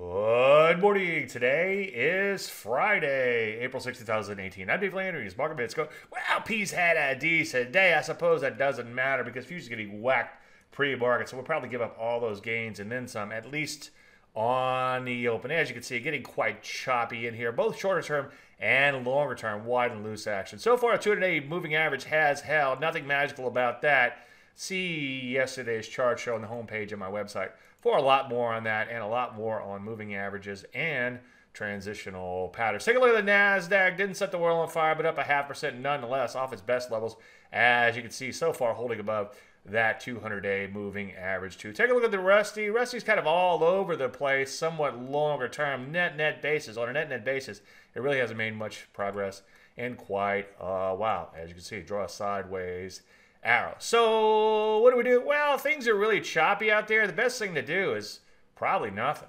Good morning. Today is Friday, April 6, 2018. I'm Dave Landry. It's Market Minutes. Go. Well, P's had a decent day. I suppose that doesn't matter because futures getting whacked pre-market, so we'll probably give up all those gains and then some, at least on the open. As you can see, getting quite choppy in here, both shorter term and longer term, wide and loose action. So far, 280 moving average has held. Nothing magical about that. See yesterday's chart show on the homepage of my website for a lot more on that and a lot more on moving averages and transitional patterns. Take a look at the NASDAQ. Didn't set the world on fire, but up a half percent nonetheless off its best levels. As you can see, so far holding above that 200-day moving average too. Take a look at the Rusty. Rusty's kind of all over the place, somewhat longer term, net-net basis. On a net-net basis, it really hasn't made much progress in quite a while. As you can see, draw sideways arrow. So what do we do? Well, things are really choppy out there. The best thing to do is probably nothing.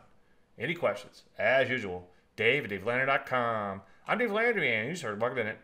Any questions? As usual, Dave at DaveLandry.com. I'm Dave Landry, and you just heard Market Minute.